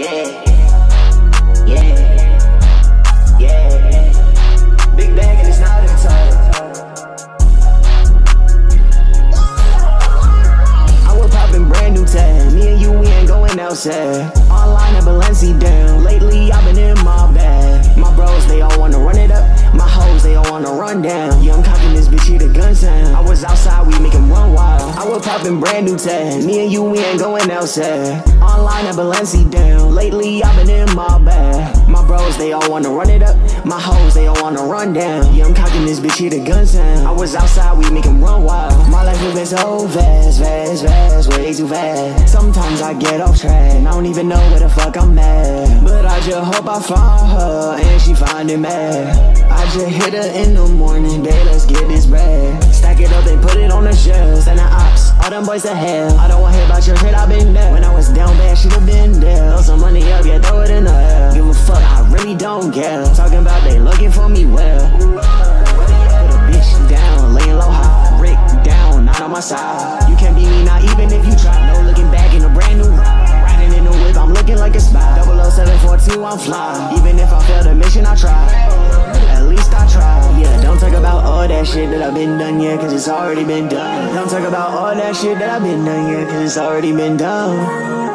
Yeah. Yeah. Yeah. Big bag and it's not I brand new tag. Me and you, we ain't going outside. At down. Lately, I've been in my bag. My bros, they all wanna run it up. My hoes, they all wanna run down. Was popping brand new tag. Me and you, we ain't going outside. Online at Balenci down. Lately, I've been in my bag. My bros, they all wanna run it up. My hoes, they all wanna run down. Yeah, I'm cocking this bitch, here the gun sound. I was outside, we make 'em run wild. My life has been so fast, fast, fast, way too fast. Sometimes I get off track, I don't even know where the fuck I'm at. But I just hope I find her, and she find it mad. I just hit her in the morning, babe, let's get this bread. All them boys to hell. I don't wanna hear about your shit, I been there. When I was down bad, should've been there. Throw some money up, yeah, throw it in the air. Give a fuck, I really don't care. Talking about they looking for me well. Put a bitch down, laying low high. Rick down, not on my side. You can't be me, not even if you try. No looking back in a brand new ride. Riding in the whip, I'm looking like a spy. 00742, I'm fly. Even if I fail the mission, I try. At least I try. Yeah, don't about all that shit that I've been done yet, cause it's already been done. Don't talk about all that shit that I've been done yet, cause it's already been done.